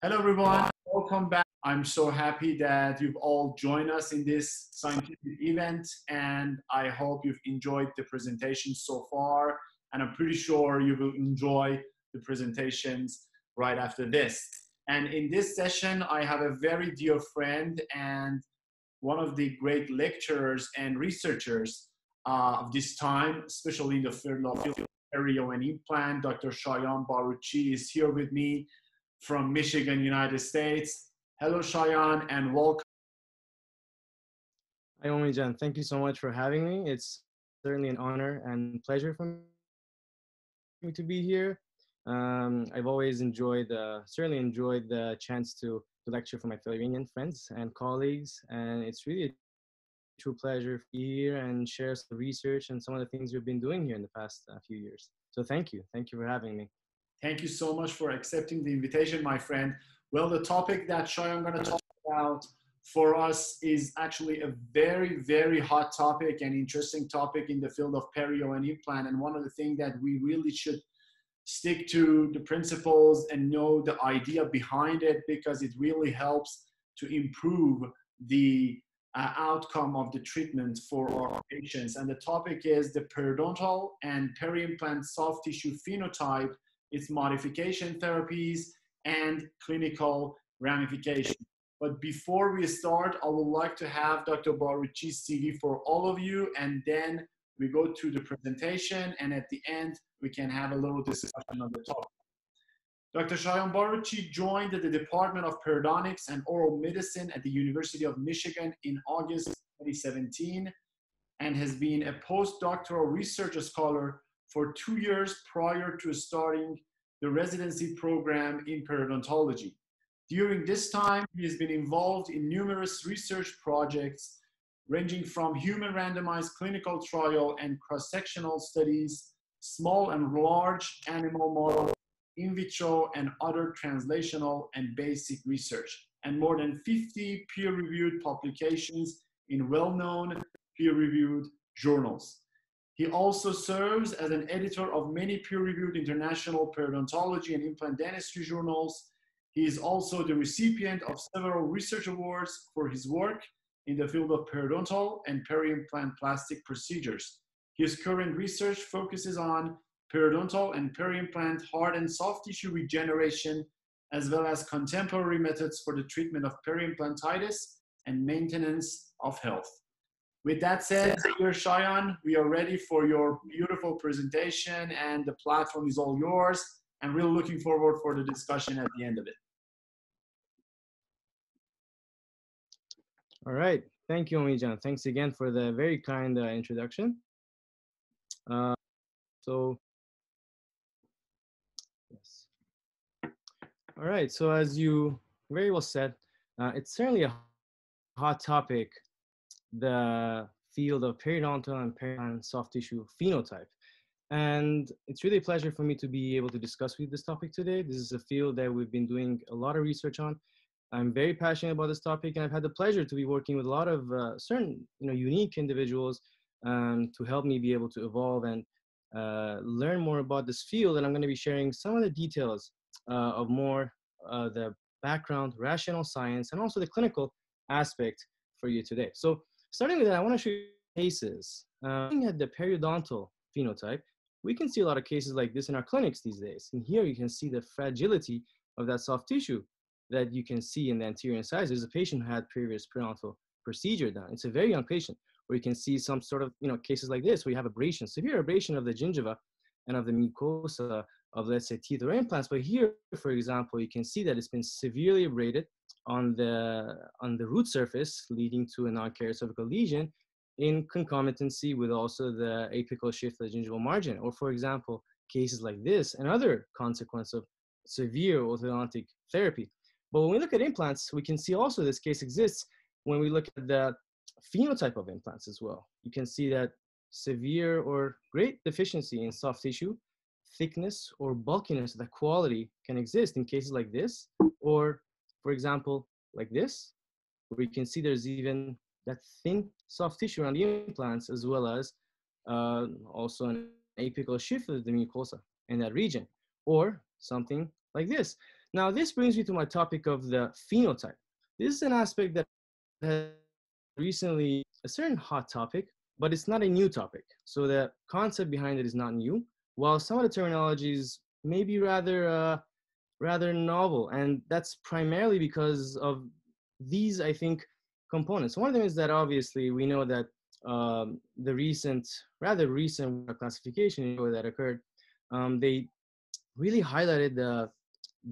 Hello, everyone. Welcome back. I'm so happy that you've all joined us in this scientific event, and I hope you've enjoyed the presentation so far. And I'm pretty sure you will enjoy the presentations right after this. And in this session, I have a very dear friend and one of the great lecturers and researchers uh, of this time, especially in the field of perio and implant. Dr. Shayan Barootchi is here with me from Michigan, United States. Hello, Shayan, and welcome. Hi, Omijan. Thank you so much for having me. It's certainly an honor and pleasure for me to be here. Um, I've always enjoyed, uh, certainly enjoyed the chance to, to lecture for my fellow Iranian friends and colleagues, and it's really a true pleasure to be here and share some research and some of the things we've been doing here in the past uh, few years. So thank you. Thank you for having me. Thank you so much for accepting the invitation, my friend. Well, the topic that Shai I'm going to talk about for us is actually a very, very hot topic and interesting topic in the field of perio and implant. And one of the things that we really should stick to the principles and know the idea behind it because it really helps to improve the uh, outcome of the treatment for our patients. And the topic is the periodontal and peri-implant soft tissue phenotype its modification therapies, and clinical ramifications. But before we start, I would like to have Dr. Barootchi's CV for all of you, and then we go to the presentation, and at the end, we can have a little discussion on the topic. Dr. Shayan Barootchi joined the Department of Periodontics and Oral Medicine at the University of Michigan in August 2017 and has been a postdoctoral research scholar for two years prior to starting the residency program in periodontology. During this time, he has been involved in numerous research projects ranging from human randomized clinical trial and cross-sectional studies, small and large animal model, in vitro and other translational and basic research, and more than 50 peer-reviewed publications in well-known peer-reviewed journals. He also serves as an editor of many peer-reviewed international periodontology and implant dentistry journals. He is also the recipient of several research awards for his work in the field of periodontal and peri-implant plastic procedures. His current research focuses on periodontal and peri-implant hard and soft tissue regeneration, as well as contemporary methods for the treatment of peri-implantitis and maintenance of health. With that said, dear Shayan, we are ready for your beautiful presentation and the platform is all yours. And we're looking forward for the discussion at the end of it. All right. Thank you, Omijan. Thanks again for the very kind uh, introduction. Uh, so, yes. All right. So as you very well said, uh, it's certainly a hot topic the field of periodontal and periodontal soft tissue phenotype. And it's really a pleasure for me to be able to discuss with this topic today. This is a field that we've been doing a lot of research on. I'm very passionate about this topic, and I've had the pleasure to be working with a lot of uh, certain, you know, unique individuals um, to help me be able to evolve and uh, learn more about this field. And I'm going to be sharing some of the details uh, of more uh, the background, rational science, and also the clinical aspect for you today. So Starting with that, I want to show you cases. Uh, looking at the periodontal phenotype, we can see a lot of cases like this in our clinics these days. And here you can see the fragility of that soft tissue that you can see in the anterior incisors. There's a patient who had previous periodontal procedure done. It's a very young patient where you can see some sort of, you know, cases like this where you have abrasion, severe abrasion of the gingiva and of the mucosa of, let's say, teeth or implants. But here, for example, you can see that it's been severely abraded on the, on the root surface, leading to a non-cervical lesion in concomitancy with also the apical shift of the gingival margin. Or for example, cases like this, another consequence of severe orthodontic therapy. But when we look at implants, we can see also this case exists when we look at the phenotype of implants as well. You can see that severe or great deficiency in soft tissue, thickness or bulkiness, the quality can exist in cases like this, Or, for example, like this, where you can see there's even that thin soft tissue around the implants, as well as uh, also an apical shift of the mucosa in that region, or something like this. Now, this brings me to my topic of the phenotype. This is an aspect that has recently a certain hot topic, but it's not a new topic. So the concept behind it is not new, while some of the terminologies may be rather, uh, rather novel. And that's primarily because of these, I think, components. One of them is that obviously we know that um, the recent, rather recent classification that occurred, um, they really highlighted the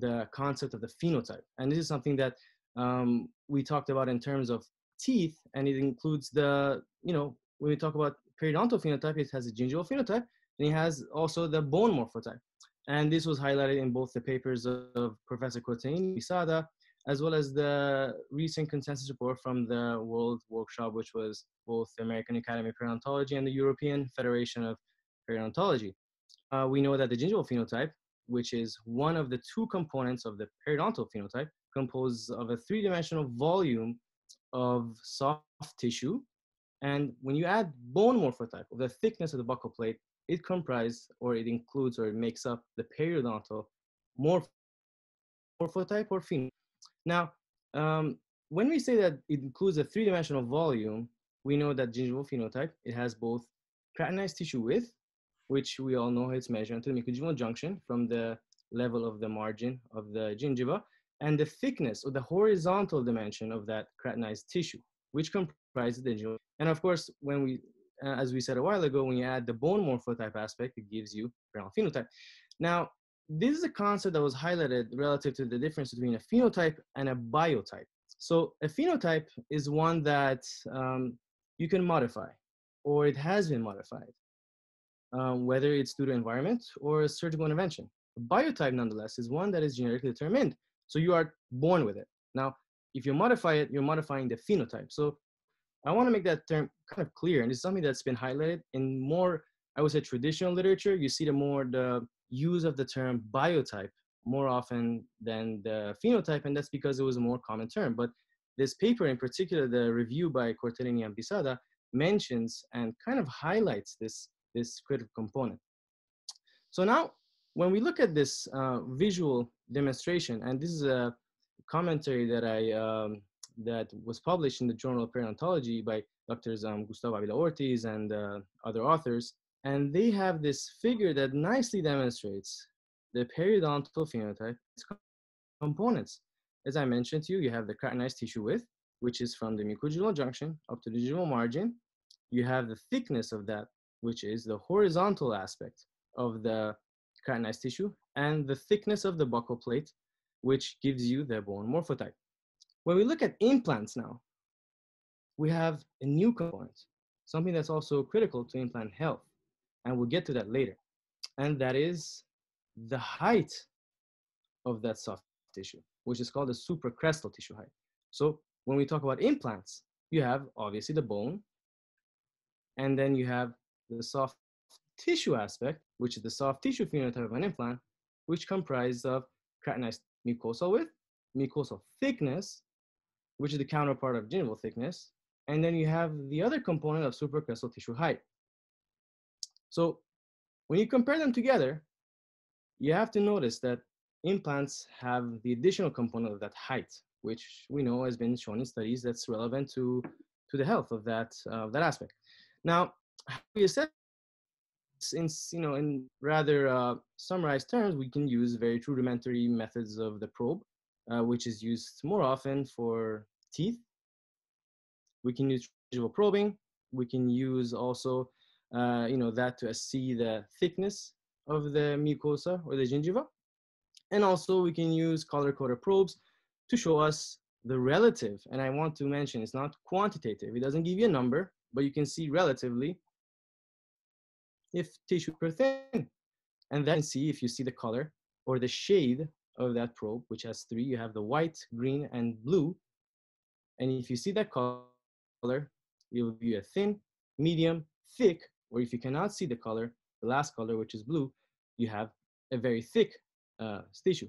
the concept of the phenotype, and this is something that um, we talked about in terms of teeth, and it includes the you know when we talk about periodontal phenotype, it has a gingival phenotype, and it has also the bone morphotype. And this was highlighted in both the papers of Professor Cortellini Bissada as well as the recent consensus report from the World Workshop, which was both the American Academy of Periodontology and the European Federation of Periodontology. Uh, we know that the gingival phenotype, which is one of the two components of the periodontal phenotype, composed of a three-dimensional volume of soft tissue. And when you add bone morphotype, or the thickness of the buccal plate, it comprises or it includes or it makes up the periodontal morph morphotype or phenotype. Now, um, when we say that it includes a three-dimensional volume, we know that gingival phenotype, it has both keratinized tissue width, which we all know it's measured to the mucogingival junction from the level of the margin of the gingiva, and the thickness or the horizontal dimension of that keratinized tissue, which comprises the gingiva. And of course, when we, uh, as we said a while ago, when you add the bone morphotype aspect, it gives you periodontal phenotype. Now, this is a concept that was highlighted relative to the difference between a phenotype and a biotype. So a phenotype is one that um, you can modify, or it has been modified, um, whether it's due to environment or a surgical intervention. A biotype, nonetheless, is one that is genetically determined. So you are born with it. Now, if you modify it, you're modifying the phenotype. So I want to make that term kind of clear, and it's something that's been highlighted in more, I would say, traditional literature. You see the more the use of the term biotype more often than the phenotype, and that's because it was a more common term. But this paper in particular, the review by Cortellini and Bissada, mentions and kind of highlights this, this critical component. So now, when we look at this uh, visual demonstration, and this is a commentary that I um, that was published in the Journal of Periodontology by Drs. Um, Gustavo Avila Ortiz and uh, other authors, and they have this figure that nicely demonstrates the periodontal phenotype components. As I mentioned to you, you have the keratinized tissue width, which is from the mucogingival junction up to the gingival margin. You have the thickness of that, which is the horizontal aspect of the keratinized tissue, and the thickness of the buccal plate, which gives you the bone morphotype. When we look at implants now, we have a new component, something that's also critical to implant health and we'll get to that later. And that is the height of that soft tissue, which is called the supracrestal tissue height. So when we talk about implants, you have obviously the bone, and then you have the soft tissue aspect, which is the soft tissue phenotype of an implant, which comprises of keratinized mucosal width, mucosal thickness, which is the counterpart of gingival thickness, and then you have the other component of supracrestal tissue height, so when you compare them together, you have to notice that implants have the additional component of that height, which we know has been shown in studies that's relevant to, to the health of that, uh, that aspect. Now, we assess in, you know, in rather uh, summarized terms, we can use very rudimentary methods of the probe, uh, which is used more often for teeth. We can use visual probing. We can use also uh, you know, that to see the thickness of the mucosa or the gingiva. And also we can use color coded probes to show us the relative. And I want to mention it's not quantitative. It doesn't give you a number, but you can see relatively if tissue per thin. And then see if you see the color or the shade of that probe, which has three. You have the white, green, and blue. And if you see that color, it will be a thin, medium, thick, or if you cannot see the color, the last color, which is blue, you have a very thick uh, tissue.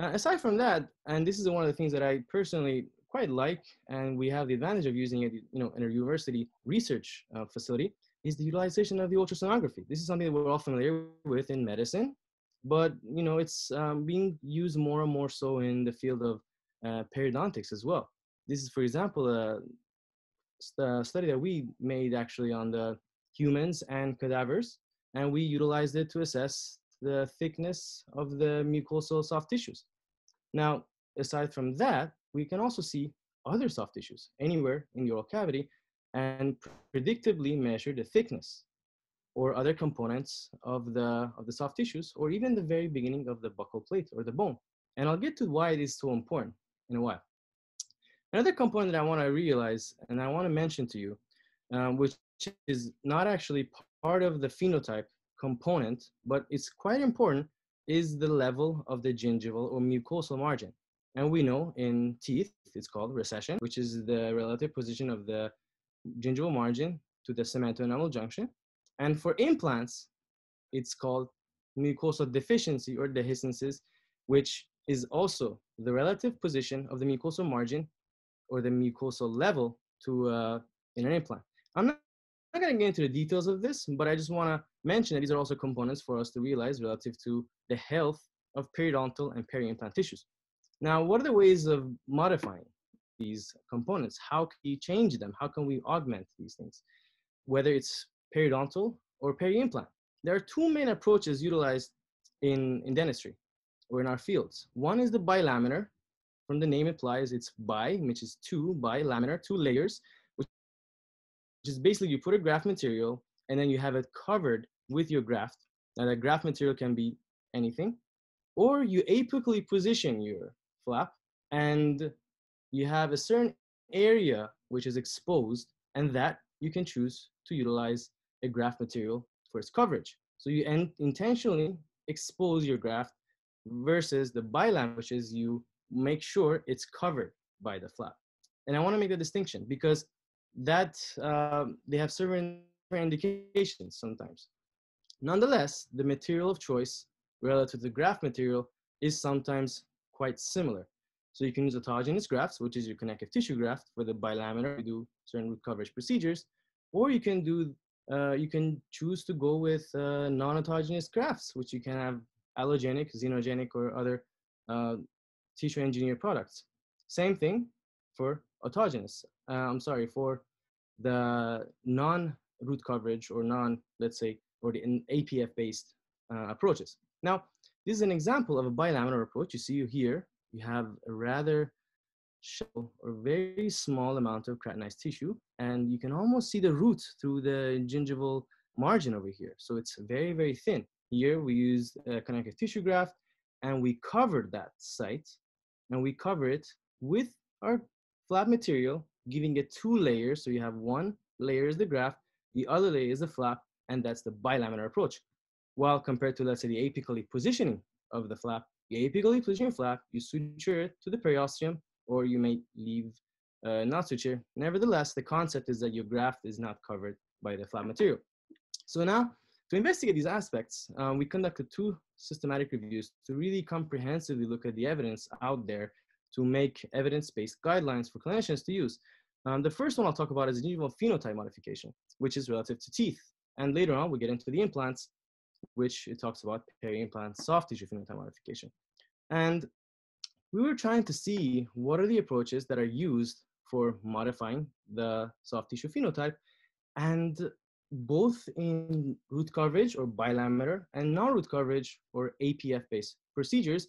Uh, aside from that, and this is one of the things that I personally quite like, and we have the advantage of using it, you know, in a university research uh, facility, is the utilization of the ultrasonography. This is something that we're all familiar with in medicine, but you know, it's um, being used more and more so in the field of uh, periodontics as well. This is, for example, a, a study that we made actually on the humans and cadavers, and we utilized it to assess the thickness of the mucosal soft tissues. Now, aside from that, we can also see other soft tissues anywhere in the oral cavity and predictably measure the thickness or other components of the, of the soft tissues or even the very beginning of the buccal plate or the bone. And I'll get to why it is so important in a while. Another component that I want to realize and I want to mention to you, um, which is not actually part of the phenotype component, but it's quite important, is the level of the gingival or mucosal margin. And we know in teeth, it's called recession, which is the relative position of the gingival margin to the cemento-enamel junction. And for implants, it's called mucosal deficiency or dehiscences, which is also the relative position of the mucosal margin or the mucosal level to uh, in an implant. I'm not not going to get into the details of this, but I just want to mention that these are also components for us to realize relative to the health of periodontal and peri-implant tissues. Now, what are the ways of modifying these components? How can we change them? How can we augment these things? Whether it's periodontal or peri-implant. There are two main approaches utilized in, in dentistry or in our fields. One is the bilaminar. From the name implies it's bi, which is two, bilaminar, two layers which is basically you put a graft material and then you have it covered with your graft. Now that graft material can be anything, or you apically position your flap and you have a certain area which is exposed and that you can choose to utilize a graft material for its coverage. So you intentionally expose your graft versus the bilam, which is you make sure it's covered by the flap. And I want to make a distinction because that uh, they have certain indications sometimes. Nonetheless, the material of choice relative to the graft material is sometimes quite similar. So you can use autogenous grafts, which is your connective tissue graft for the bilaminar, you do certain root coverage procedures, or you can do, uh, you can choose to go with uh, non-autogenous grafts, which you can have allogenic, xenogenic, or other uh, tissue engineered products. Same thing for autogenous. Uh, I'm sorry, for the non-root coverage or non, let's say, or the APF-based uh, approaches. Now, this is an example of a bilaminar approach. You see you here, you have a rather shallow or very small amount of keratinized tissue, and you can almost see the root through the gingival margin over here. So it's very, very thin. Here we use a connective tissue graft, and we covered that site, and we cover it with our flap material, giving it two layers. So you have one layer is the graft, the other layer is the flap, and that's the bilaminar approach. While compared to, let's say, the apically positioning of the flap, the apically positioning flap, you suture it to the periosteum, or you may leave uh, not suture. Nevertheless, the concept is that your graft is not covered by the flap material. So now, to investigate these aspects, um, we conducted two systematic reviews to really comprehensively look at the evidence out there to make evidence-based guidelines for clinicians to use. Um, the first one I'll talk about is gingival phenotype modification, which is relative to teeth. And later on, we get into the implants, which it talks about peri-implant soft tissue phenotype modification. And we were trying to see what are the approaches that are used for modifying the soft tissue phenotype and both in root coverage or bilaminar and non-root coverage or APF-based procedures.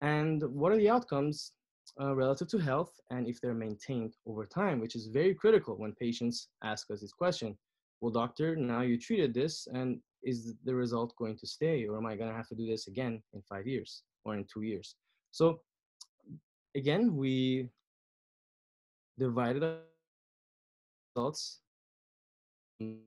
And what are the outcomes uh, relative to health and if they're maintained over time, which is very critical when patients ask us this question. Well, doctor, now you treated this and is the result going to stay or am I going to have to do this again in five years or in two years? So again, we divided results mm.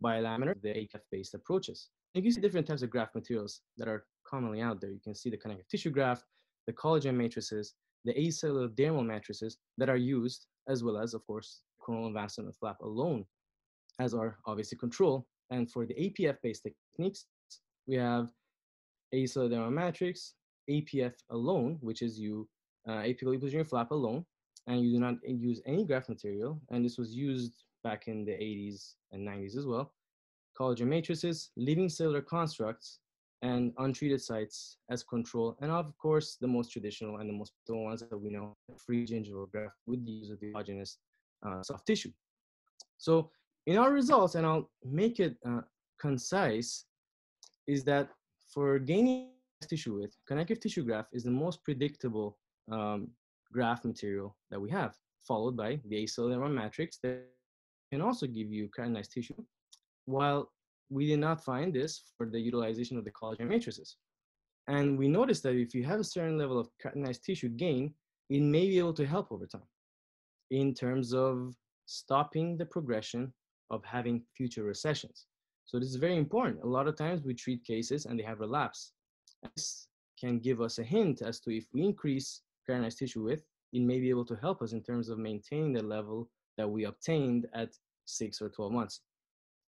by bilaminar, the APF-based approaches. You can see different types of graft materials that are commonly out there. You can see the connective tissue graft, the collagen matrices, the acellular dermal matrices that are used, as well as, of course, coronal advancement flap alone as our obviously control. And for the APF-based techniques, we have acellular dermal matrix, APF alone, which is you uh, apically position flap alone, and you do not use any graft material. And this was used back in the 80s and 90s as well. Collagen matrices, living cellular constructs, and untreated sites as control. And of course, the most traditional and the most the ones that we know, free gingival graft with the use of the autogenous uh, soft tissue. So in our results, and I'll make it uh, concise, is that for gaining tissue width, connective tissue graft is the most predictable um, graft material that we have, followed by the acellular matrix that can also give you keratinized tissue, while we did not find this for the utilization of the collagen matrices. And we noticed that if you have a certain level of keratinized tissue gain, it may be able to help over time in terms of stopping the progression of having future recessions. So this is very important. A lot of times we treat cases and they have relapse. This can give us a hint as to if we increase keratinized tissue width, it may be able to help us in terms of maintaining the level that we obtained at six or 12 months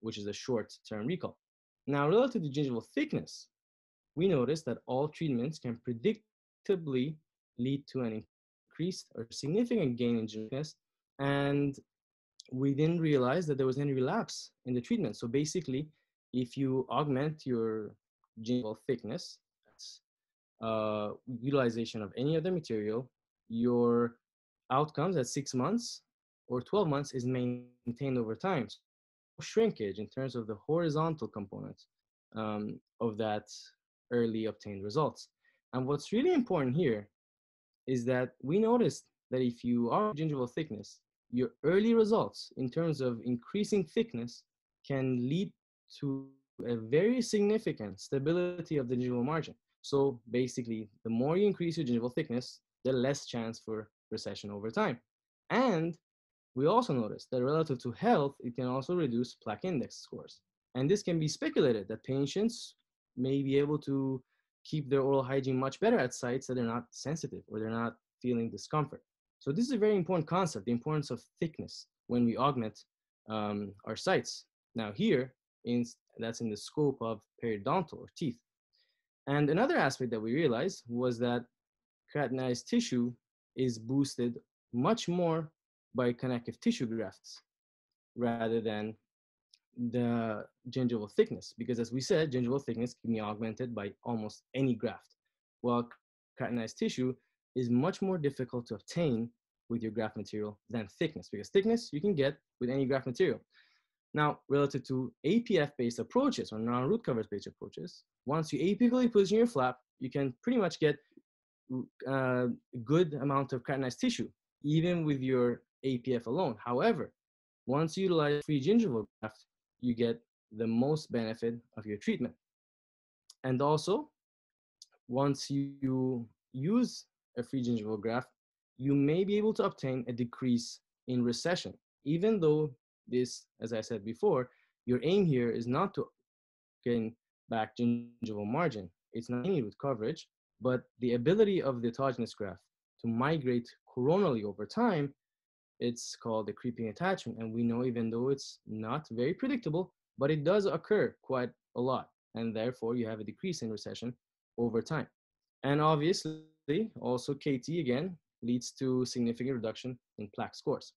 which is a short-term recall. Now, relative to gingival thickness, we noticed that all treatments can predictably lead to an increased or significant gain in thickness, and we didn't realize that there was any relapse in the treatment. So basically, if you augment your gingival thickness, uh, utilization of any other material, your outcomes at six months or 12 months is maintained over time shrinkage in terms of the horizontal component um, of that early obtained results. And what's really important here is that we noticed that if you are gingival thickness, your early results in terms of increasing thickness can lead to a very significant stability of the gingival margin. So basically, the more you increase your gingival thickness, the less chance for recession over time. And we also noticed that relative to health, it can also reduce plaque index scores. And this can be speculated that patients may be able to keep their oral hygiene much better at sites that are not sensitive or they're not feeling discomfort. So this is a very important concept, the importance of thickness when we augment um, our sites. Now here, in, that's in the scope of periodontal or teeth. And another aspect that we realized was that keratinized tissue is boosted much more by connective tissue grafts rather than the gingival thickness. Because as we said gingival thickness can be augmented by almost any graft while keratinized tissue is much more difficult to obtain with your graft material than thickness because thickness you can get with any graft material. Now relative to apf based approaches or non-root covers based approaches once you apically position your flap you can pretty much get a uh, good amount of keratinized tissue even with your APF alone. However, once you utilize free gingival graft, you get the most benefit of your treatment. And also, once you use a free gingival graft, you may be able to obtain a decrease in recession, even though this, as I said before, your aim here is not to gain back gingival margin. It's not only with coverage, but the ability of the autogenous graft to migrate coronally over time it's called the creeping attachment. And we know even though it's not very predictable, but it does occur quite a lot. And therefore you have a decrease in recession over time. And obviously also KT again leads to significant reduction in plaque scores.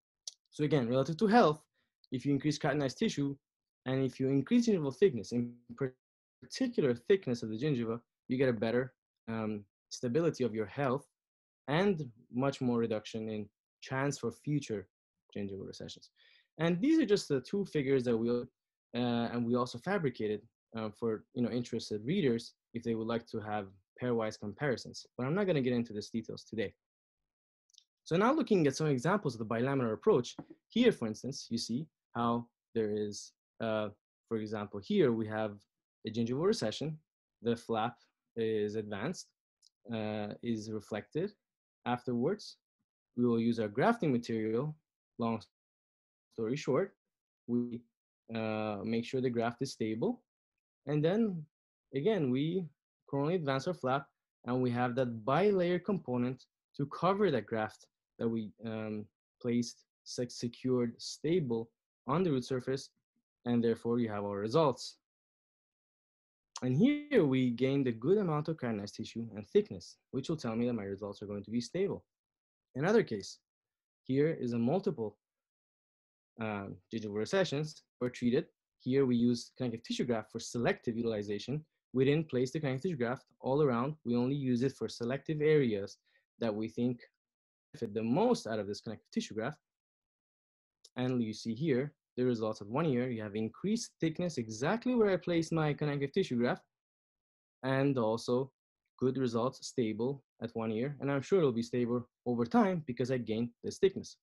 So again, relative to health, if you increase keratinized tissue and if you increase gingival thickness, in particular thickness of the gingiva, you get a better um, stability of your health and much more reduction in chance for future gingival recessions. And these are just the two figures that we, uh, and we also fabricated uh, for you know interested readers if they would like to have pairwise comparisons. But I'm not going to get into these details today. So now looking at some examples of the bilaminar approach, here, for instance, you see how there is, uh, for example, here we have a gingival recession. The flap is advanced, uh, is reflected afterwards, we will use our grafting material, long story short, we uh, make sure the graft is stable. And then again, we coronally advance our flap and we have that bilayer component to cover that graft that we um, placed secured stable on the root surface and therefore you have our results. And here we gained a good amount of keratinized tissue and thickness, which will tell me that my results are going to be stable. Another case, here is a multiple um, gingival recessions were treated. Here we use connective tissue graft for selective utilization. We didn't place the connective tissue graft all around. We only use it for selective areas that we think fit the most out of this connective tissue graft. And you see here, the results of one year, you have increased thickness exactly where I placed my connective tissue graft, and also good results, stable at one year. And I'm sure it'll be stable over time because I gained this thickness.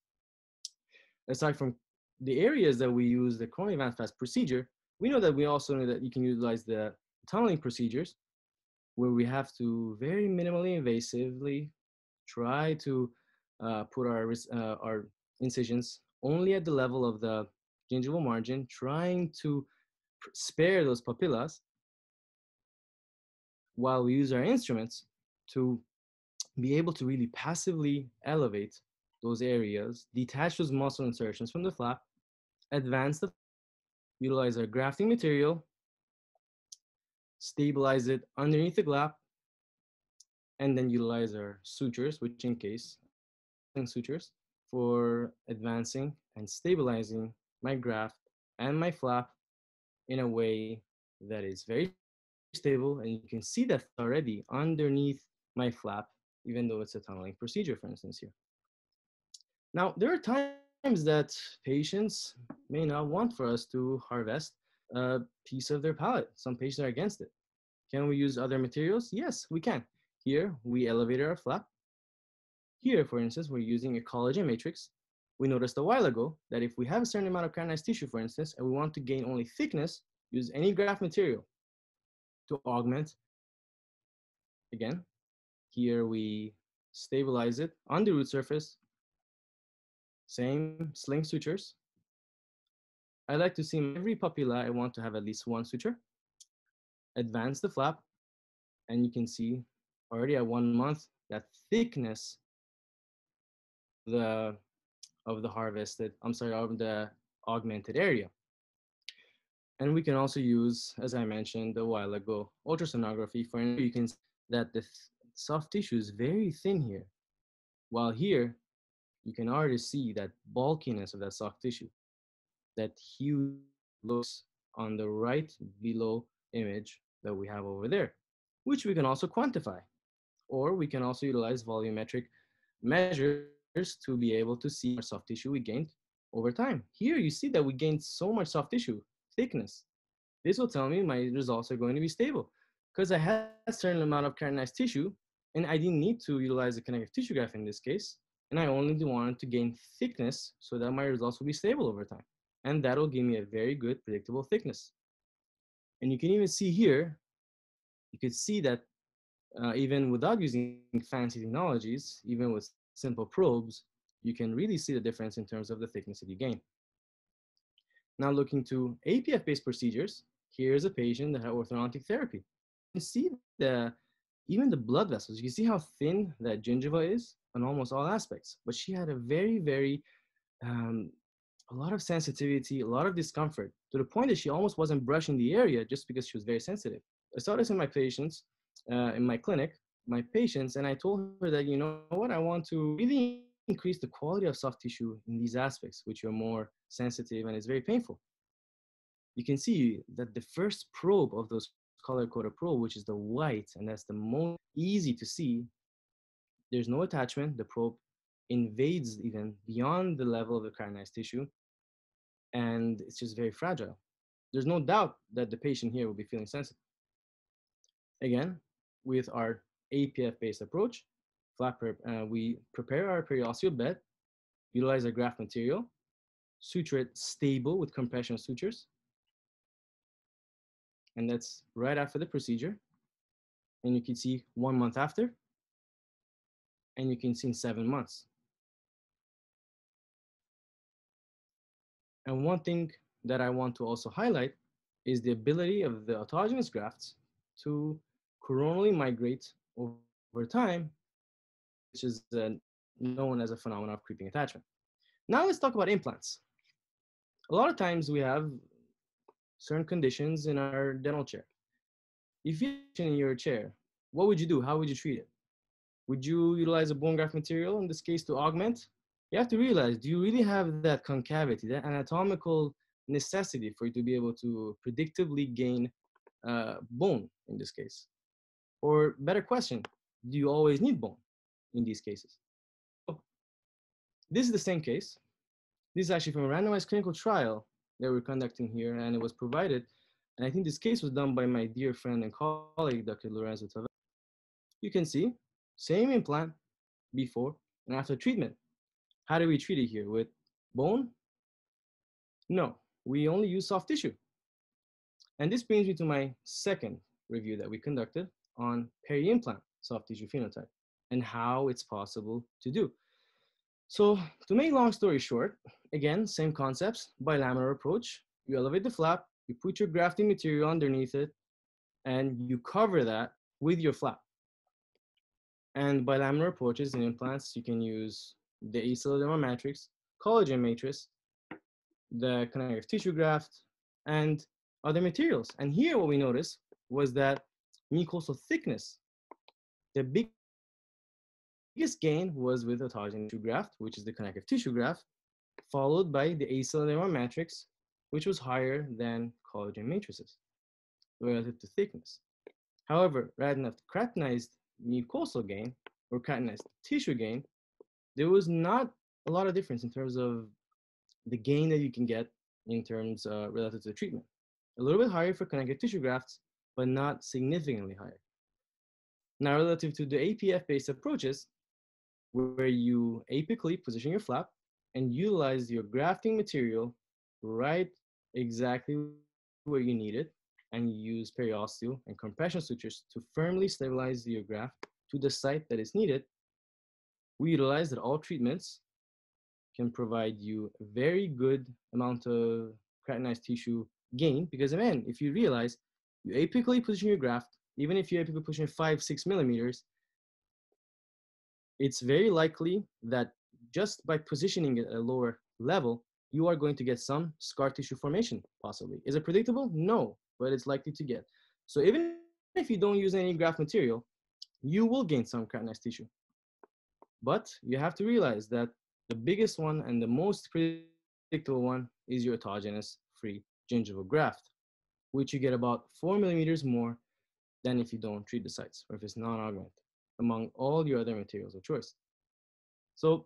Aside from the areas that we use the coronally advanced flap procedure, we know that we also know that you can utilize the tunneling procedures where we have to very minimally invasively try to uh, put our, uh, our incisions only at the level of the gingival margin, trying to spare those papillas while we use our instruments to be able to really passively elevate those areas, detach those muscle insertions from the flap, advance the, utilize our grafting material, stabilize it underneath the flap, and then utilize our sutures, which in case sutures for advancing and stabilizing my graft and my flap in a way that is very stable. And you can see that already underneath my flap, even though it's a tunneling procedure, for instance, here. Now, there are times that patients may not want for us to harvest a piece of their palate. Some patients are against it. Can we use other materials? Yes, we can. Here, we elevated our flap. Here, for instance, we're using a collagen matrix. We noticed a while ago that if we have a certain amount of keratinized tissue, for instance, and we want to gain only thickness, use any graft material to augment. Again, here we stabilize it on the root surface, same sling sutures. I like to see every papilla, I want to have at least one suture. Advance the flap, and you can see already at one month that thickness the of the harvested, I'm sorry, of the augmented area. And we can also use, as I mentioned a while ago, ultrasonography for you can see that the soft tissue is very thin here. While here, you can already see that bulkiness of that soft tissue, that huge looks on the right below image that we have over there, which we can also quantify. Or we can also utilize volumetric measures to be able to see our soft tissue we gained over time. Here you see that we gained so much soft tissue thickness. This will tell me my results are going to be stable because I had a certain amount of keratinized tissue and I didn't need to utilize the connective tissue graft in this case and I only wanted to gain thickness so that my results will be stable over time. And that'll give me a very good predictable thickness. And you can even see here, you can see that uh, even without using fancy technologies, even with simple probes, you can really see the difference in terms of the thickness that you gain. Now looking to APF-based procedures, here's a patient that had orthodontic therapy. You see the even the blood vessels, you can see how thin that gingiva is on almost all aspects. But she had a very, very, um, a lot of sensitivity, a lot of discomfort to the point that she almost wasn't brushing the area just because she was very sensitive. I saw this in my patients, uh, in my clinic, my patients, and I told her that, you know what, I want to really increase the quality of soft tissue in these aspects, which are more sensitive and it's very painful. You can see that the first probe of those color coded probe, which is the white, and that's the most easy to see, there's no attachment. The probe invades even beyond the level of the keratinized tissue, and it's just very fragile. There's no doubt that the patient here will be feeling sensitive. Again, with our APF-based approach, flat uh, we prepare our periosteal bed, utilize a graft material, suture it stable with compression sutures, and that's right after the procedure. And you can see one month after, and you can see in seven months. And one thing that I want to also highlight is the ability of the autogenous grafts to coronally migrate over time, which is uh, known as a phenomenon of creeping attachment. Now let's talk about implants. A lot of times we have certain conditions in our dental chair. If you're in your chair, what would you do? How would you treat it? Would you utilize a bone graft material in this case to augment? You have to realize, do you really have that concavity, that anatomical necessity for you to be able to predictably gain uh, bone in this case? Or better question, do you always need bone in these cases? This is the same case. This is actually from a randomized clinical trial that we're conducting here, and it was provided. And I think this case was done by my dear friend and colleague, Dr. Lorenzo Tavelli. You can see, same implant before and after treatment. How do we treat it here? With bone? No, we only use soft tissue. And this brings me to my second review that we conducted on peri-implant soft tissue phenotype and how it's possible to do. So to make long story short, again, same concepts, bilaminar approach. You elevate the flap, you put your grafting material underneath it, and you cover that with your flap. And bilaminar approaches in implants, you can use the acellular matrix, collagen matrix, the connective tissue graft, and other materials. And here what we noticed was that mucosal thickness, the big biggest gain was with autogenous tissue graft, which is the connective tissue graft, followed by the acellular matrix, which was higher than collagen matrices relative to thickness. However, rather than keratinized mucosal gain or keratinized tissue gain, there was not a lot of difference in terms of the gain that you can get in terms uh, relative to the treatment. A little bit higher for connective tissue grafts, but not significantly higher. Now, relative to the APF-based approaches, where you apically position your flap and utilize your grafting material right exactly where you need it and use periosteal and compression sutures to firmly stabilize your graft to the site that is needed, we utilize that all treatments can provide you a very good amount of keratinized tissue gain because again, if you realize you apically position your graft, even if you apically position five, six millimeters, it's very likely that just by positioning it at a lower level, you are going to get some scar tissue formation, possibly. Is it predictable? No, but it's likely to get. So even if you don't use any graft material, you will gain some keratinized tissue. But you have to realize that the biggest one and the most predictable one is your autogenous free gingival graft, which you get about four millimeters more than if you don't treat the sites or if it's non-augmented among all your other materials of choice. So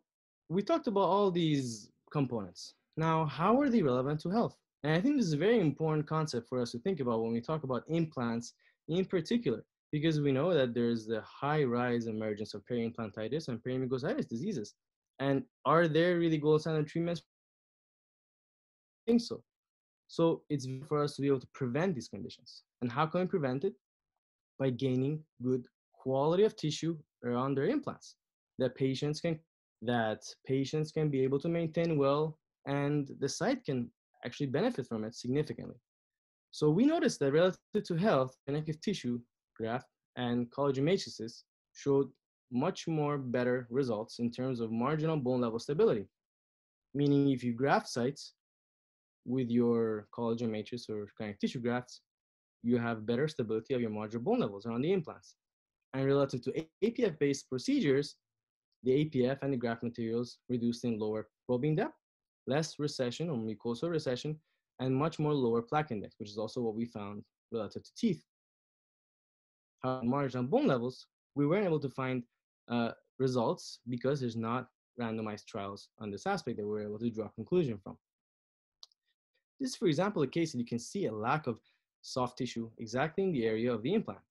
we talked about all these components. Now, how are they relevant to health? And I think this is a very important concept for us to think about when we talk about implants in particular, because we know that there's the high rise emergence of peri-implantitis and perimyositis diseases. And are there really gold standard treatments? I think so. So it's for us to be able to prevent these conditions. And how can we prevent it? By gaining good quality of tissue around their implants that patients can that patients can be able to maintain well and the site can actually benefit from it significantly. So we noticed that relative to health, connective tissue graft and collagen matrices showed much more better results in terms of marginal bone level stability. Meaning if you graft sites with your collagen matrix or connective tissue grafts, you have better stability of your marginal bone levels around the implants. And relative to APF-based procedures, the APF and the graft materials reduced in lower probing depth, less recession or mucosal recession, and much more lower plaque index, which is also what we found relative to teeth. However, marginal bone levels, we weren't able to find uh, results because there's not randomized trials on this aspect that we were able to draw conclusion from. This is, for example, a case that you can see a lack of soft tissue exactly in the area of the implant.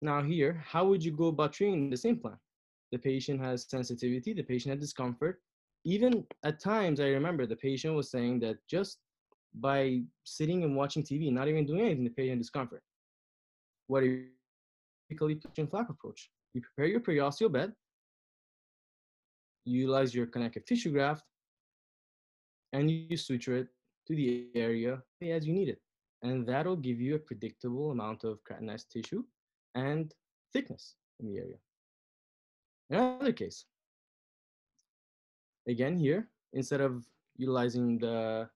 Now here, how would you go about treating this implant? The patient has sensitivity, the patient had discomfort. Even at times, I remember the patient was saying that just by sitting and watching TV, not even doing anything, the patient had discomfort. What are you call and flap approach? You prepare your periosteal bed, utilize your connective tissue graft, and you suture it to the area as you need it. And that'll give you a predictable amount of keratinized tissue and thickness in the area. Another case. Again here, instead of utilizing the,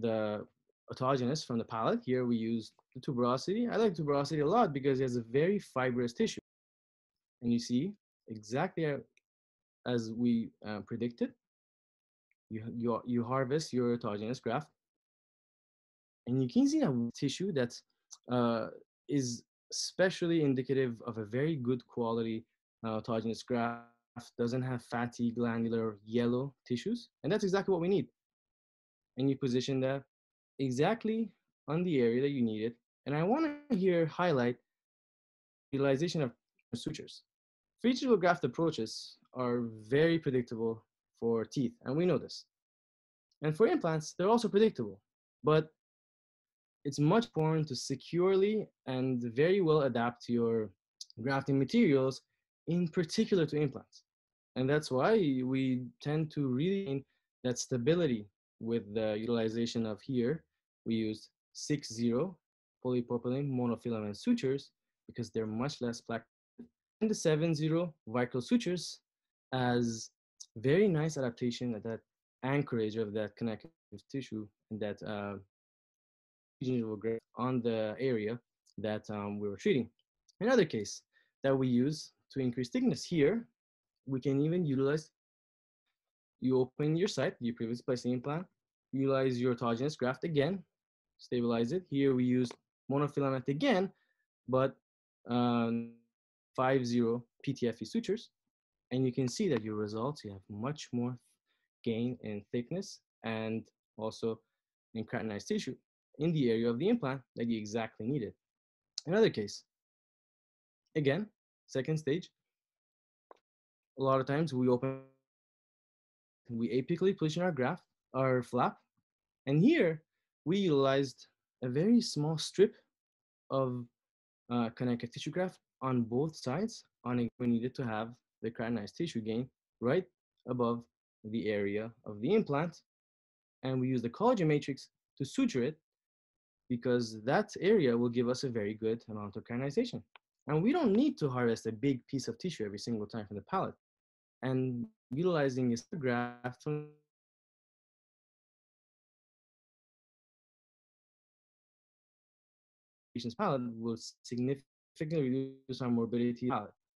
the autogenous from the palate. Here we use the tuberosity. I like tuberosity a lot because it has a very fibrous tissue. And you see exactly as we uh, predicted, you, you, you harvest your autogenous graft. And you can see a tissue that uh, is especially indicative of a very good quality uh, autogenous graft, doesn't have fatty, glandular, yellow tissues. And that's exactly what we need. And you position that exactly on the area that you need it. And I want to here highlight utilization of sutures. Featural graft approaches are very predictable for teeth, and we know this. And for implants, they're also predictable, but it's much important to securely and very well adapt your grafting materials, in particular to implants. And that's why we tend to really that stability with the utilization of here we used 6-0 polypropylene monofilament sutures because they're much less plaque. And the 7-0 Vicryl sutures as very nice adaptation at that anchorage of that connective tissue and that uh, on the area that um, we were treating. Another case that we use to increase thickness here, we can even utilize, you open your site, you previously placed the implant, utilize your autogenous graft again, stabilize it. Here we use monofilament again, but um, 5-0 PTFE sutures. And you can see that your results, you have much more gain in thickness and also in keratinized tissue in the area of the implant that you exactly needed. Another case, again, second stage, a lot of times we open, we apically position our graft, our flap, and here we utilized a very small strip of uh, connective tissue graft on both sides on a, we needed to have the keratinized tissue gain right above the area of the implant. And we use the collagen matrix to suture it because that area will give us a very good amount of keratinization. And we don't need to harvest a big piece of tissue every single time from the palate. And utilizing a graft from patient's palate will significantly reduce our morbidity.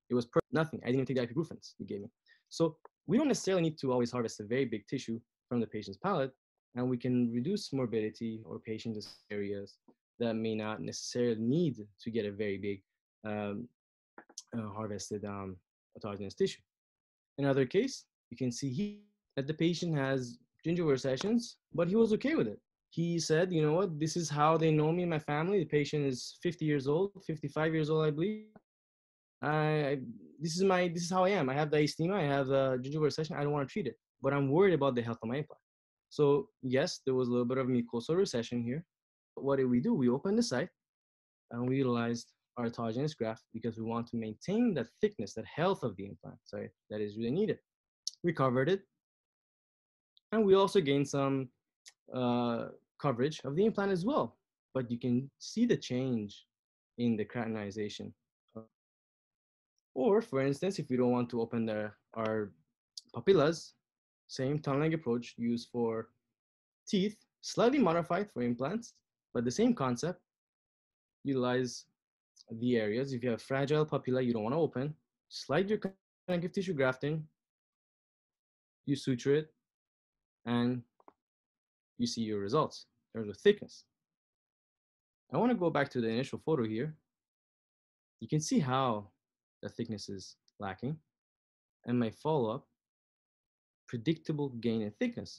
It was nothing. I didn't even take the ibuprofen you gave me. So we don't necessarily need to always harvest a very big tissue from the patient's palate, and we can reduce morbidity or patient areas that may not necessarily need to get a very big um, uh, harvested um, autogenous tissue. Another case, you can see here that the patient has gingival recessions, but he was okay with it he said, you know what, this is how they know me, in my family. The patient is 50 years old, 55 years old, I believe. I, this is my, this is how I am. I have the diastema, I have a gingival recession. I don't want to treat it, but I'm worried about the health of my implant. So yes, there was a little bit of mucosal recession here. But what did we do? We opened the site and we utilized our autogenous graft because we want to maintain that thickness, that health of the implant, sorry, that is really needed. We covered it. And we also gained some uh, coverage of the implant as well. But you can see the change in the keratinization. Or for instance, if we don't want to open the, our papillas, same tunneling approach used for teeth, slightly modified for implants, but the same concept. Utilize the areas. If you have fragile papilla you don't want to open, slide your connective tissue grafting, you suture it, and you see your results in terms of thickness. I want to go back to the initial photo here. You can see how the thickness is lacking. And my follow-up, predictable gain in thickness.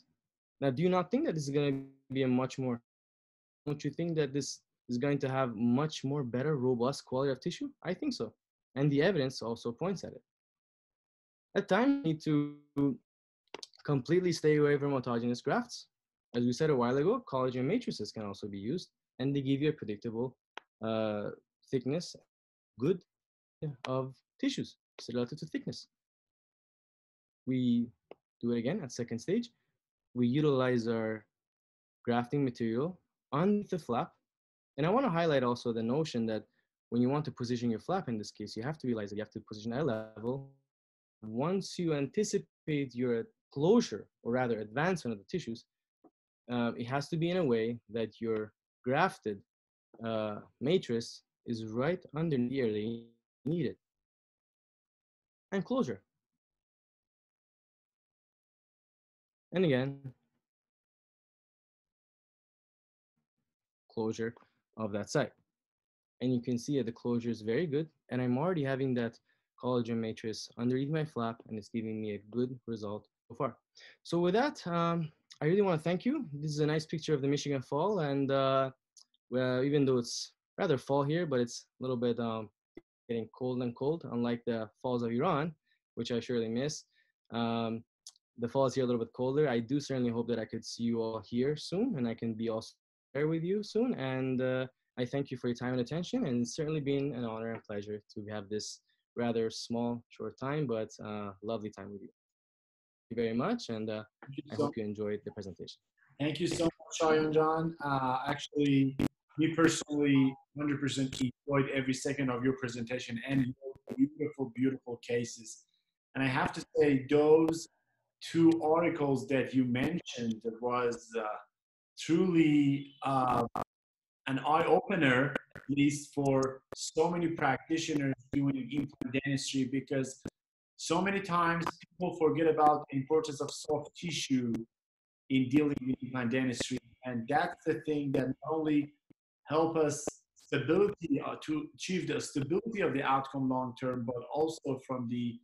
Now, do you not think that this is going to be a much more, don't you think that this is going to have much more better, robust quality of tissue? I think so. And the evidence also points at it. At times, you need to completely stay away from autogenous grafts as we said a while ago, collagen matrices can also be used, and they give you a predictable uh, thickness, good of tissues relative to thickness. We do it again at second stage. We utilize our grafting material on the flap. And I want to highlight also the notion that when you want to position your flap in this case, you have to realize that you have to position at level. Once you anticipate your closure, or rather advancement of the tissues, uh, it has to be in a way that your grafted uh, matrix is right underneath the area you need it. And closure. And again, closure of that site. And you can see that the closure is very good. And I'm already having that collagen matrix underneath my flap and it's giving me a good result so far. So with that, um, I really want to thank you. This is a nice picture of the Michigan Fall. And uh, well, even though it's rather fall here, but it's a little bit um, getting cold and cold, unlike the falls of Iran, which I surely miss. Um, the fall is here a little bit colder. I do certainly hope that I could see you all here soon and I can be also there with you soon. And uh, I thank you for your time and attention. And it's certainly been an honor and pleasure to have this rather small, short time, but uh, lovely time with you. Thank you very much. And uh, I hope you enjoyed the presentation. Thank you so much, Shayan John. Uh, actually, me personally, 100% enjoyed every second of your presentation and your beautiful, beautiful cases. And I have to say, those two articles that you mentioned was uh, truly uh, an eye opener, at least for so many practitioners doing implant dentistry, because so many times people forget about the importance of soft tissue in dealing with implant dentistry. And that's the thing that not only help us stability uh, to achieve the stability of the outcome long term, but also from the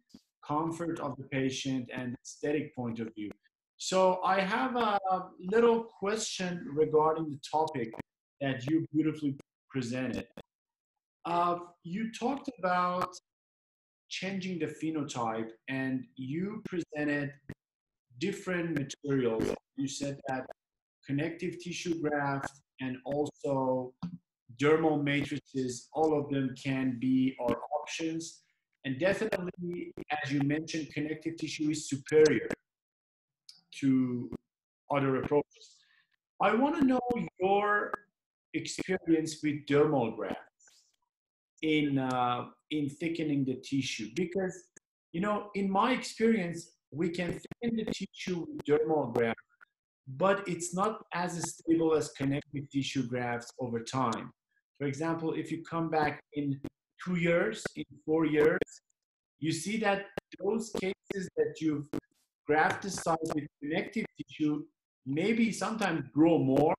comfort of the patient and aesthetic point of view. So I have a little question regarding the topic that you beautifully presented. Uh, you talked about changing the phenotype and you presented different materials. You said that connective tissue graft and also dermal matrices, all of them can be our options. And definitely, as you mentioned, connective tissue is superior to other approaches. I want to know your experience with dermal grafts in uh, in thickening the tissue because you know in my experience we can thicken the tissue with dermal grafts but it's not as stable as connective tissue grafts over time for example if you come back in two years in four years you see that those cases that you've grafted sites with connective tissue maybe sometimes grow more,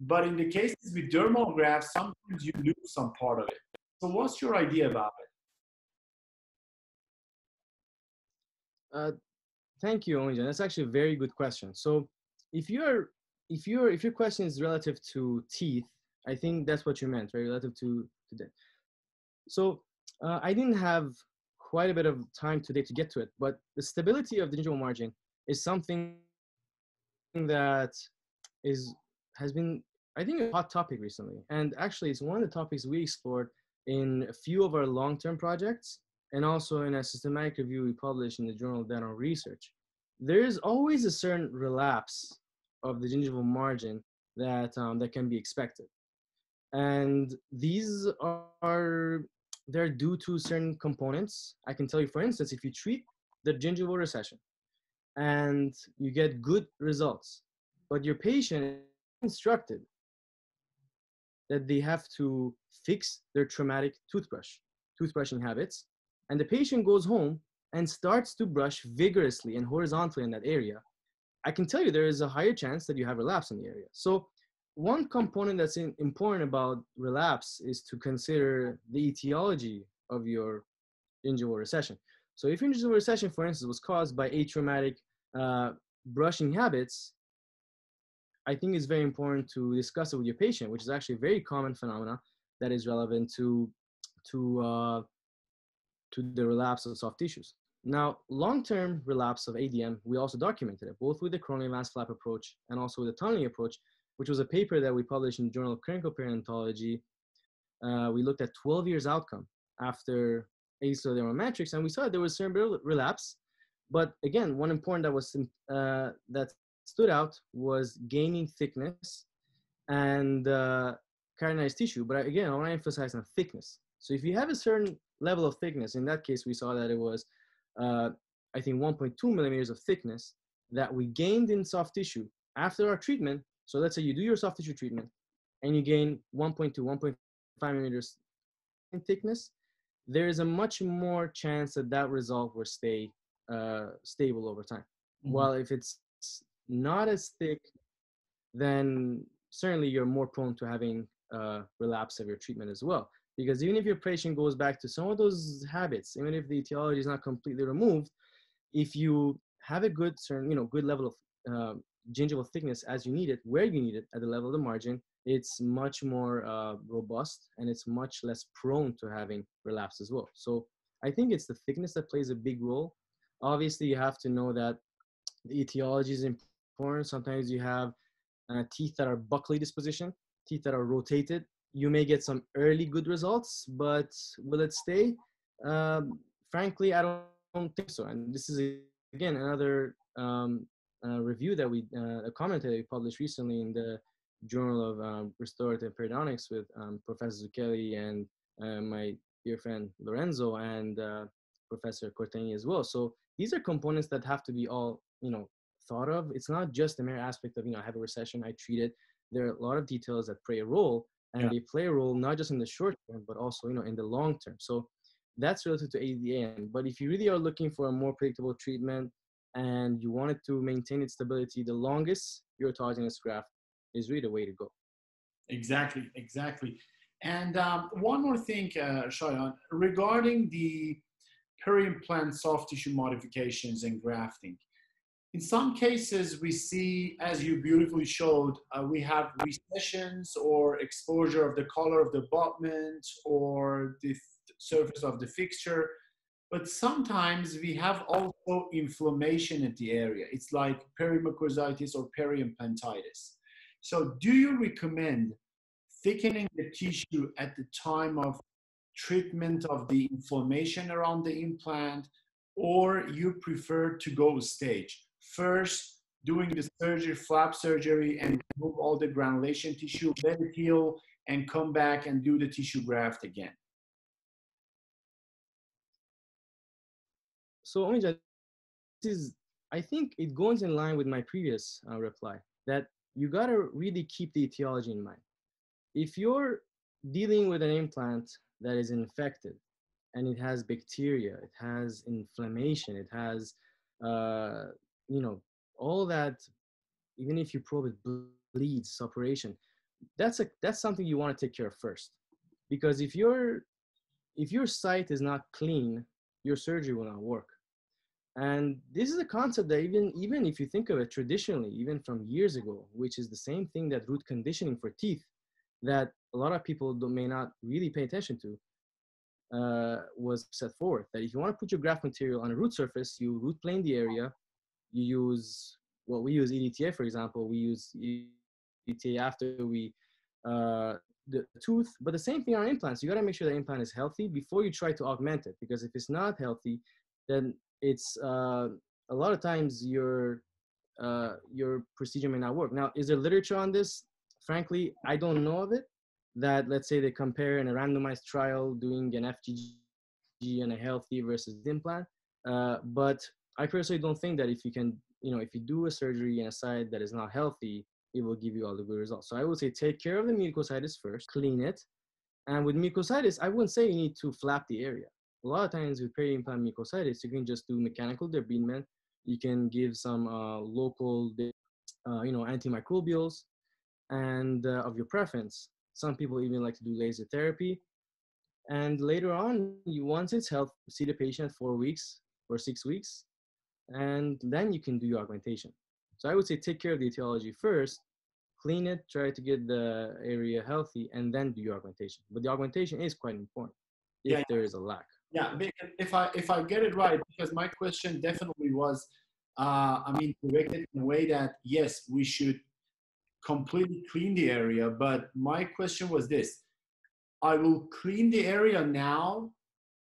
but in the cases with dermal grafts, sometimes you lose some part of it. So what's your idea about it? Uh, thank you, Onjan. That's actually a very good question. So if you're if you're if your question is relative to teeth, I think that's what you meant, right? Relative to to that. So uh, I didn't have quite a bit of time today to get to it, but the stability of the gingival margin is something that is has been I think a hot topic recently, and actually it's one of the topics we explored in a few of our long-term projects, and also in a systematic review we published in the Journal of Dental Research. There is always a certain relapse of the gingival margin that um, that can be expected, and these are they're due to certain components. I can tell you, for instance, if you treat the gingival recession and you get good results, but your patient instructed that they have to fix their traumatic toothbrush, toothbrushing habits, and the patient goes home and starts to brush vigorously and horizontally in that area, I can tell you there is a higher chance that you have relapse in the area. So one component that's important about relapse is to consider the etiology of your gingival recession. So if your gingival recession, for instance, was caused by atraumatic uh, brushing habits, I think it's very important to discuss it with your patient, which is actually a very common phenomena that is relevant to to uh, to the relapse of soft tissues. Now, long-term relapse of ADM, we also documented it, both with the coronally advanced flap approach and also with the tunneling approach, which was a paper that we published in the Journal of Clinical Periodontology. Uh, we looked at 12 years outcome after acellular matrix, and we saw that there was certain relapse. But again, one important that was uh, that stood out was gaining thickness and uh, keratinized tissue. But again, I want to emphasize on thickness. So if you have a certain level of thickness, in that case, we saw that it was, uh, I think, 1.2 millimeters of thickness that we gained in soft tissue after our treatment, so let's say you do your soft tissue treatment and you gain 1.2, 1.5 millimeters in thickness, there is a much more chance that that result will stay uh, stable over time. Mm-hmm. While if it's not as thick, then certainly you're more prone to having uh, relapse of your treatment as well. Because even if your patient goes back to some of those habits, even if the etiology is not completely removed, if you have a good certain, you know, good level of uh, gingival thickness as you need it, where you need it at the level of the margin, it's much more uh, robust and it's much less prone to having relapse as well. So I think it's the thickness that plays a big role. Obviously, you have to know that the etiology is important. Sometimes you have uh, teeth that are buccally disposition, teeth that are rotated. You may get some early good results, but will it stay? Um, frankly, I don't, don't, think so. And this is again another um, uh, review that we, uh, a commentary we published recently in the Journal of um, Restorative Periodontics with um, Professor Zucchelli and uh, my dear friend Lorenzo and uh, Professor Cortellini as well. So these are components that have to be all, you know, thought of. It's not just a mere aspect of, you know, I have a recession, I treat it. There are a lot of details that play a role and yeah. they play a role not just in the short term, but also, you know, in the long term. So that's relative to ADM. But if you really are looking for a more predictable treatment and you want it to maintain its stability the longest, your autogenous graft is really the way to go. Exactly, exactly. And um, one more thing, uh, Shayan, regarding the peri-implant soft tissue modifications and grafting. In some cases, we see, as you beautifully showed, uh, we have recessions or exposure of the color of the abutment or the surface of the fixture. But sometimes we have also inflammation at the area. It's like perimucositis or peri-implantitis. So do you recommend thickening the tissue at the time of treatment of the inflammation around the implant or you prefer to go stage? First, doing the surgery, flap surgery, and remove all the granulation tissue, let it heal, and come back and do the tissue graft again. So, Omija, this is, I think it goes in line with my previous uh, reply that you got to really keep the etiology in mind. If you're dealing with an implant that is infected and it has bacteria, it has inflammation, it has, uh, you know, all that, even if you probe it bleeds, suppuration, that's a that's something you want to take care of first, because if your if your site is not clean, your surgery will not work. And this is a concept that even, even if you think of it traditionally, even from years ago, which is the same thing that root conditioning for teeth, that a lot of people may not really pay attention to, uh, was set forth. That if you want to put your graft material on a root surface, you root plane the area, you use, well, we use EDTA, for example, we use EDTA after we, uh, the tooth, but the same thing on implants. You got to make sure the implant is healthy before you try to augment it, because if it's not healthy, then it's uh, a lot of times your uh, your procedure may not work. Now, is there literature on this? Frankly, I don't know of it. That let's say they compare in a randomized trial doing an FGG and a healthy versus implant. Uh, but I personally don't think that if you can, you know, if you do a surgery in a site that is not healthy, it will give you all the good results. So I would say take care of the mucositis first, clean it. And with mucositis, I wouldn't say you need to flap the area a lot of times with peri-implant mucositis, you can just do mechanical debridement. You can give some uh, local, uh, you know, antimicrobials and uh, of your preference. Some people even like to do laser therapy. And later on, you once it's health, see the patient four weeks or six weeks, and then you can do your augmentation. So I would say take care of the etiology first, clean it, try to get the area healthy, and then do your augmentation. But the augmentation is quite important if yeah. there is a lack. Yeah, if I if I get it right, because my question definitely was, uh, I mean, directed in a way that yes, we should completely clean the area. But my question was this: I will clean the area now,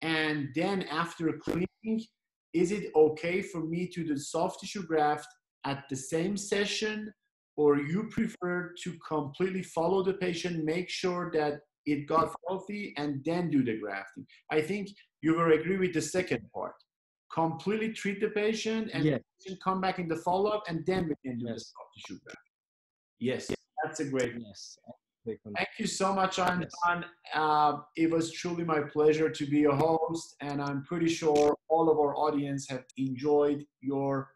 and then after cleaning, is it okay for me to do soft tissue graft at the same session, or you prefer to completely follow the patient, make sure that it got healthy and then do the grafting. I think you will agree with the second part. completely treat the patient and Yeah. patient come back in the follow-up and then we can do the Yes. soft tissue graft. Yes, that's a great Yes. Thank you so much, Yes. Anton. Uh, it was truly my pleasure to be a host, and I'm pretty sure all of our audience have enjoyed your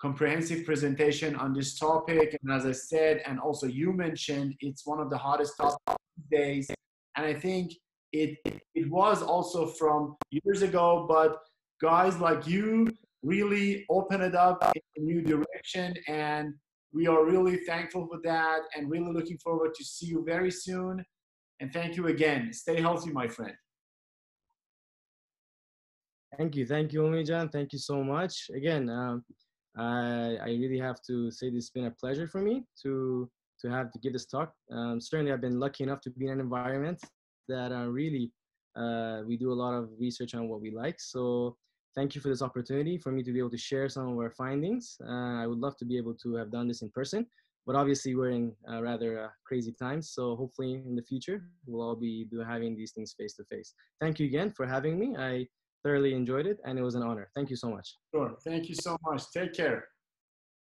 comprehensive presentation on this topic. And as I said, and also you mentioned, it's one of the hottest topics days. And I think it it was also from years ago, but guys like you really open it up in a new direction and we are really thankful for that and really looking forward to see you very soon. And thank you again. Stay healthy, my friend. Thank you, thank you, Omijan. Thank you so much. Again, um, I I really have to say this has been a pleasure for me to to have to give this talk. Um, certainly, I've been lucky enough to be in an environment that uh, really uh, we do a lot of research on what we like. So thank you for this opportunity for me to be able to share some of our findings. Uh, I would love to be able to have done this in person, but obviously we're in rather uh, crazy times. So hopefully in the future we'll all be having these things face to face. Thank you again for having me. I thoroughly enjoyed it and it was an honor. Thank you so much. Sure. Thank you so much. Take care.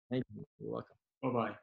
Thank you. You're welcome. Bye bye.